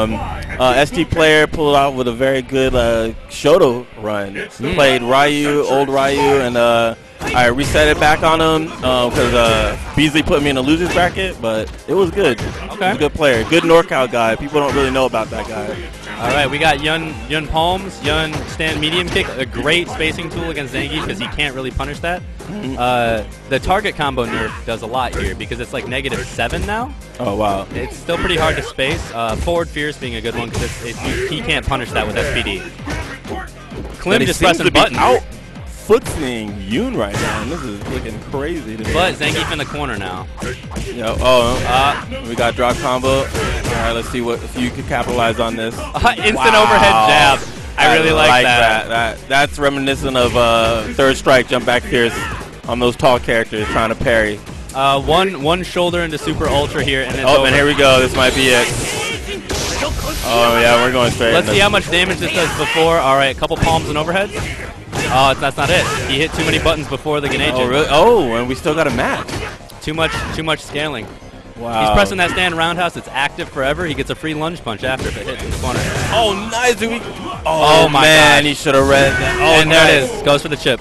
Um, uh, ST player pulled out with a very good uh, Shoto run. Played Ryu, old Ryu, and uh, I reset it back on him because uh, Beasley put me in a loser's bracket, but it was good. Okay. He's a good player. Good NorCal guy. People don't really know about that guy. All right, we got Yun Yun Palms. Yun stand medium kick, a great spacing tool against Zangief because he can't really punish that. Uh, the target combo nerf does a lot here because it's like negative seven now. Oh, wow. It's still pretty hard to space. Uh, forward fierce being a good one because he can't punish that with SPD. Clim just pressing to be buttons. Out footseeing Yun right now, and this is looking crazy to me. But Zangief in the corner now. Yeah, oh, uh, we got drop combo. All right, let's see what if you can capitalize on this. Instant Wow. overhead jab. I really like, that. that. That's reminiscent of uh, third strike jump back fierce on those tall characters trying to parry. Uh, one one shoulder into super ultra here, and Oh, over. and here we go. This might be it. Oh yeah, we're going straight. Let's see how much damage this does before. All right, a couple palms and overheads. Oh, it's, that's not it. He hit too many buttons before the grenade. Oh really? Oh, and we still got a match. Too much, too much scaling. Wow. He's pressing that stand roundhouse. It's active forever. He gets a free lunge punch after if it hits in the corner. Oh, nice. We? Oh, Oh, my man, gosh. he should have read that. Oh, and there nice. it is. Goes for the chip.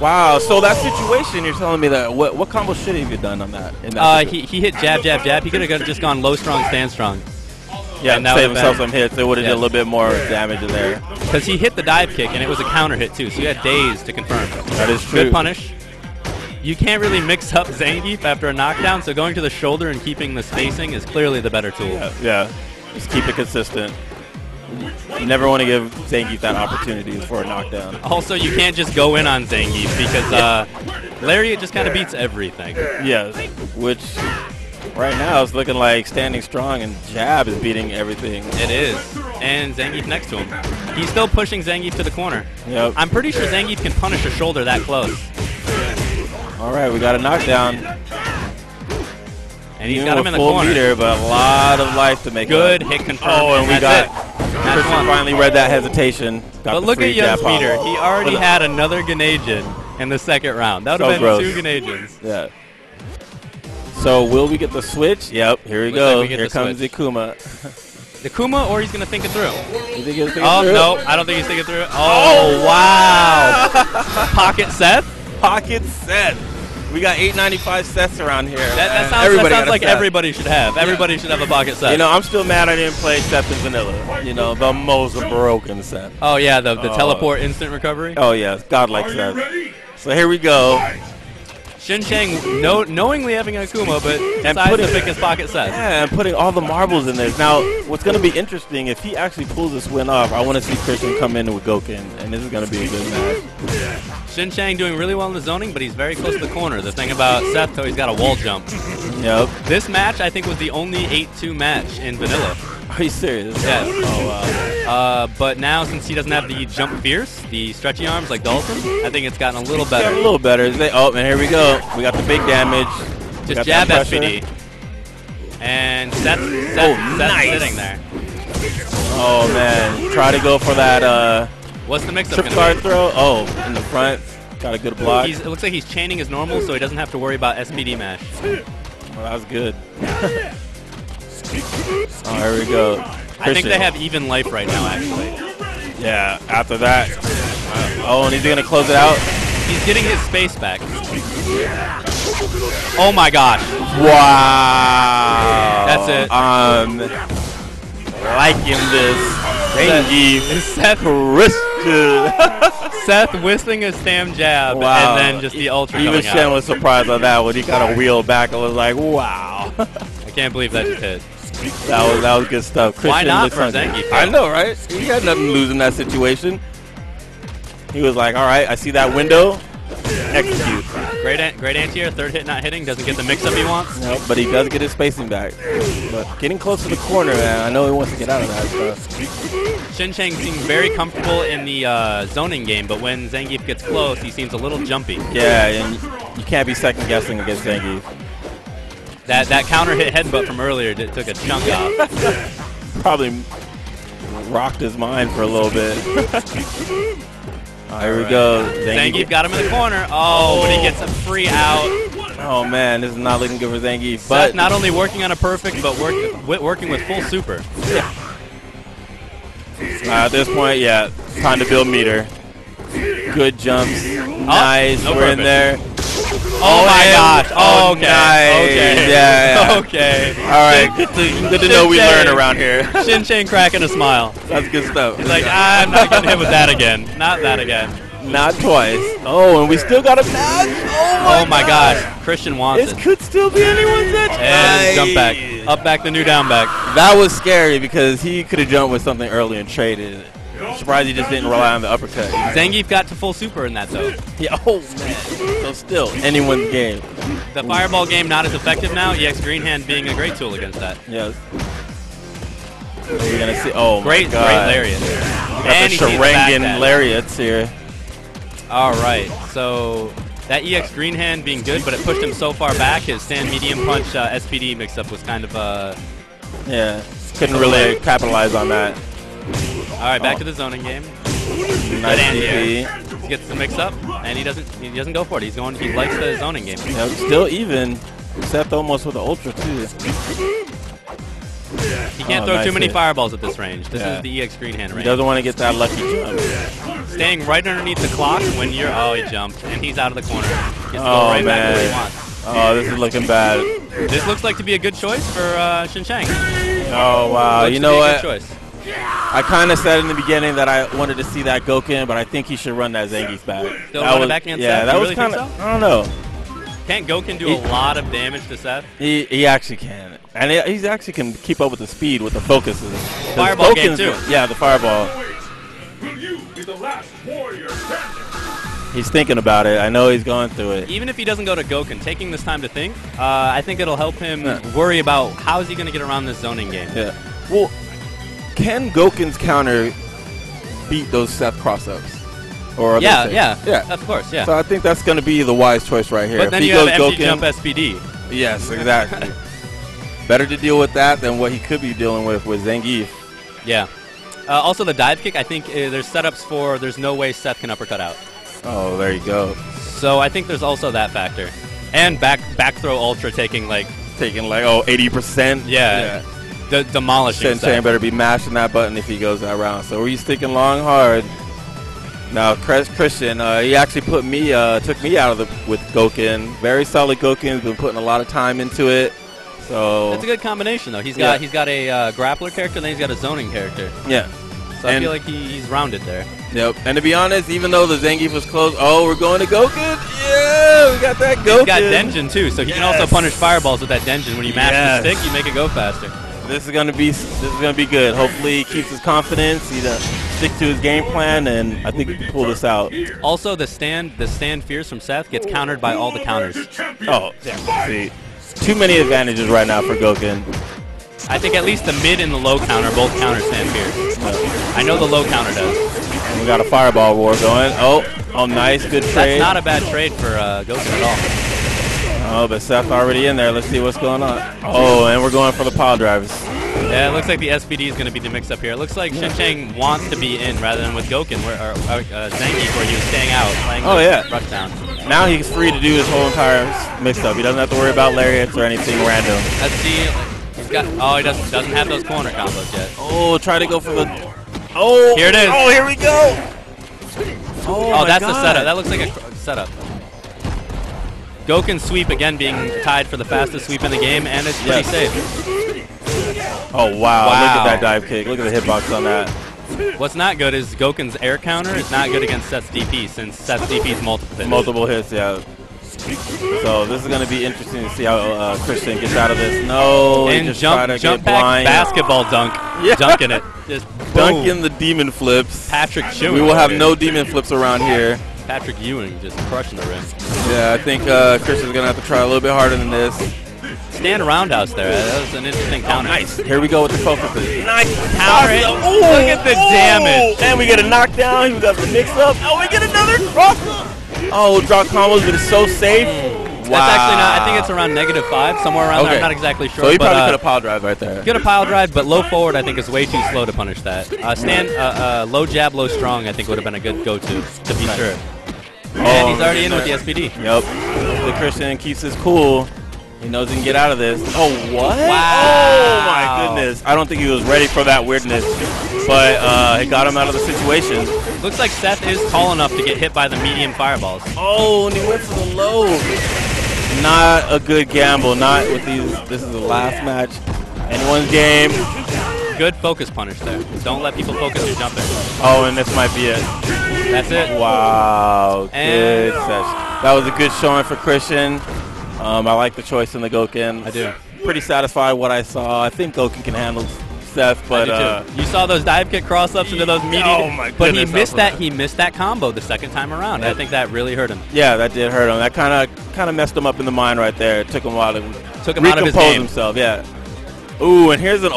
Wow. So that situation, you're telling me that what what combo should he have done on that? In that Uh, he, he hit jab, jab, jab. He could have just gone low, strong, stand strong. Yeah, and save himself some hits. It would have Yes. did a little bit more damage in there. Because he hit the dive kick, and it was a counter hit, too. So you had days to confirm. That is true. Good punish. You can't really mix up Zangief after a knockdown, so going to the shoulder and keeping the spacing is clearly the better tool. Yeah, yeah. Just keep it consistent. You never want to give Zangief that opportunity for a knockdown. Also, you can't just go in on Zangief because uh, Lariat just kind of beats everything. Yes, which right now it's looking like standing strong and jab is beating everything. It is. And Zangief next to him. He's still pushing Zangief to the corner. Yep. I'm pretty sure Zangief can punish a shoulder that close. All right, we got a knockdown. And he's Even got him in the full corner. meter, but a lot of life to make Good up. hit confirmed. Oh, and we got Christian finally read that hesitation. But look at Yun's meter. He already had another Genei Jin in the second round. That would So have been gross. two Genei Jins. Yeah. So will we get the switch? Yep. Here we Looks go. like we Here comes switch. Akuma. The Kuma, or he's going to think it through. You think it Oh, through? no. I don't think he's thinking through it. Oh, oh wow. Pocket Seth? Pocket Seth. We got 895 sets around here. That, that sounds, that sounds like set. everybody should have. Everybody should have a pocket Seth. You know, I'm still mad I didn't play Seth and Vanilla. You know, the most broken set. oh, yeah, the, the Oh. teleport instant recovery. Oh, yes. Godlike Seth. So here we go. Hsien Chang no, knowingly having a Akuma, but decides putting- pick his pocket Seth. Yeah, and putting all the marbles in there. Now, what's going to be interesting, if he actually pulls this win off, I want to see Christian come in with Gouken, and this is going to be a good match. Hsien Chang doing really well in the zoning, but he's very close to the corner. The thing about Seth, though, he's got a wall jump. Yep. This match, I think, was the only 8-2 match in Vanilla. Are you serious? Yes. Oh, wow. Uh, but now, since he doesn't have the jump fierce, the stretchy arms like Dhalsim, I think it's gotten a little better. a little better. They, oh, and here we go. We got the big damage. Just jab. SPD. And Seth, Seth, Oh, Seth's nice. sitting there. Oh, man. Try to go for that uh, What's the mix-up trip be? throw. Oh, in the front. Got a good block. He's, it looks like he's chaining his normal, so he doesn't have to worry about SPD mash. Well, that was good. oh, here we go. I think they have even life right now, actually. Yeah, after that. uh, oh, and he's going to close it out. He's getting his space back. Oh my gosh. Wow. That's it. Um, liking this. Zangief. Seth, Christian. Seth whistling his stam jab Wow. and then just the ultra Even Hsien out. was surprised on that when he kind of wheeled back and was like, wow. I can't believe that just hit. That was that was good stuff. Why Christian not looks for. Zangief, I know, right? He had nothing to lose in that situation. He was like, all right, I see that window. Execute. Great, an- great anti-air, third hit not hitting, doesn't get the mix-up he wants. Nope, but he does get his spacing back. But getting close to the corner, man, I know he wants to get out of that stuff. Hsien Chang seems very comfortable in the uh, zoning game, but when Zangief gets close, he seems a little jumpy. Yeah, and you can't be second guessing against Zangief. That that counter hit headbutt from earlier took a chunk off. Probably rocked his mind for a little bit. Here we Alright. go. Zangief got him in the corner. Oh, but he gets a free out. Oh man, this is not looking good for Zangief. Seth But not only working on a perfect, but work, working with full super. Uh, at this point, yeah, time to build meter. Good jumps. nice. no We're in there. Oh, my oh, gosh. oh, Oh, okay. nice. Okay. Yeah, yeah. okay. All right. Good to, know we learn around here. Hsien Chang cracking a smile. That's good stuff. He's like, I'm not getting hit with that again. Not that again. Not twice. Oh, and we still got a match. Oh Oh my oh gosh. Christian wants This it. could still be anyone's match. And jump back. Up back the new down back. That was scary because he could have jumped with something early and traded. Surprised he just didn't rely on the uppercut. Zangief got to full super in that though. Yeah, oh man. So still, anyone's game. The fireball game not as effective now. EX Green Hand being a great tool against that. Yes. We're gonna see. Oh Great, my God. great lariat. Got And the he sees the back Sharangan lariats here. All right, so that EX Green Hand being good, but it pushed him so far back. His stand medium punch uh, SPD mix up was kind of uh. Yeah. Couldn't really capitalize on that. All right, back Oh. to the zoning game. Nice DP. He gets the mix up, and he doesn't. He doesn't go for it. He's going. He likes the zoning game. Yep, still even. except almost with the ultra too. He can't Oh, throw nice too many hit. fireballs at this range. This Yeah. is the EX Green Hand range. He doesn't want to get that lucky jump. Staying right underneath the clock when you're. Oh, he jumped, and he's out of the corner. Go Oh, right back where he man. wants. Oh, this is looking bad. This looks like to be a good choice for uh, Hsien Chang. Oh wow. You know what? I kind of said in the beginning that I wanted to see that Gouken, but I think he should run that Zangief back. Still that run it was, Yeah, that was really kind of. so? I don't know. Can't Gouken do He- a lot of damage to Seth? He he actually can, and he, he's actually can keep up with the speed with the focuses. 'Cause Fireball game, too. Yeah, the fireball. Will you be the last warrior? He's thinking about it. I know he's going through it. Even if he doesn't go to Gouken, taking this time to think, uh, I think it'll help him Yeah. worry about how is he going to get around this zoning game. Yeah. Well, can Gouken's counter beat those Seth cross-ups? Or Yeah, yeah, yeah. of course, yeah. So I think that's going to be the wise choice right here. but If then he you goes empty Gouken- jump SPD. Yes, exactly. Better to deal with that than what he could be dealing with with Zangief. Yeah. Uh, also, the dive kick, I think uh, there's setups for there's no way Seth can uppercut out. Oh, there you go. So I think there's also that factor. And back back throw ultra taking like Taking like oh 80%. Yeah. The demolishing Shen Seth. better be mashing that button if he goes that round. So he's thinking long hard. Now Chris Christian, uh, he actually put me, uh, took me out of the with Gouken. Very solid Gouken. Been putting a lot of time into it. So It's a good combination though. He's got Yeah. he's got a uh, grappler character, then he's got a zoning character. yeah, So I feel like he, he's rounded there. yep. And to be honest, even though the Zangief was close, oh, we're going to Gouken. Yeah, we got that Gouken. He's got Denjin too, so he can also punish fireballs with that Denjin. When you mash Yes. the stick, you make it go faster. This is gonna be this is gonna be good. Hopefully, he keeps his confidence. He uh, stick to his game plan, and I think he can pull this out. Also, the stand the stand fears from Seth gets countered by all the counters. Oh, yeah. See, too many advantages right now for Gouken. I think at least the mid and the low counter both counter stand fierce. I know the low counter does. And we got a fireball war going. Oh, oh, nice, good trade. That's not a bad trade for uh, Goku at all. Oh, but Seth already in there. Let's see what's going on. Oh, and we're going for the pile drivers. Yeah, it looks like the SPD is going to be the mix-up here. It looks like Chang wants to be in rather than with Gouken, where, or, or uh, Zangief, where he was staying out, playing Oh, yeah. rush down. Now he's free to do his whole entire mix-up. He doesn't have to worry about lariats or anything random. Let's see. He's got. Oh, he doesn't doesn't have those corner combos yet. Oh, try to go for the. Oh, Here it is. Oh, here we go. Oh, Oh, that's the setup. That looks like a setup. Gouken sweep again being tied for the fastest sweep in the game, and it's pretty Yes. safe. Oh wow. Look at that dive kick. Look at the hitbox on that. What's not good is Gouken's air counter is not good against Seth's DP since Seth's DP is multiple hits. Multiple hits, yeah. So this is going to be interesting to see how uh, Christian gets out of this. No, he and just try jump to jump get back blind. basketball dunk, Yeah. dunking it, just Dunking the demon flips. Patrick Ewing. We will have no demon flips around here. Patrick Ewing just crushing the rim. Yeah, I think uh, is going to have to try a little bit harder than this. Stand around roundhouse there. That was an interesting counter. Nice. Here we go with the focus. Nice. Counter it. Awesome. Look at the damage. And we get a knockdown. We got the mix up. Oh, we get another cross up. Oh, drop combos, but it's so safe. That's actually not. I think it's around negative five, somewhere around there. I'm not exactly sure. So he but, probably uh, could have power drive right there. Get a pile drive, but low forward I think is way too slow to punish that. Uh, stand uh, uh, low jab, low strong I think would have been a good go-to to be Nice. sure. Oh, and he's already in with the SPD. Yep. The Christian keeps his cool. He knows he can get out of this. Oh, what? Wow. Oh, my goodness. I don't think he was ready for that weirdness, but uh, it got him out of the situation. Looks like Seth is tall enough to get hit by the medium fireballs. Oh, and he went for the low. Not a good gamble. Not with these. This is the last match. Anyone's game. Good focus punish there. Don't let people focus your jumper. Oh, and this might be it. That's it. Wow. And- Good session. That was a good showing for Christian. Um, I like the choice in the Gouken. I do. Pretty satisfied what I saw. I think Gouken can handle Seth, but uh, you saw those dive kick cross ups into those medium. Oh my goodness! But he missed that that. He missed that combo the second time around. I think that really hurt him. yeah, that did hurt him. That kind of kind of messed him up in the mind right there. It took him a while to Took him out of his game. himself. Yeah. Ooh, and here's an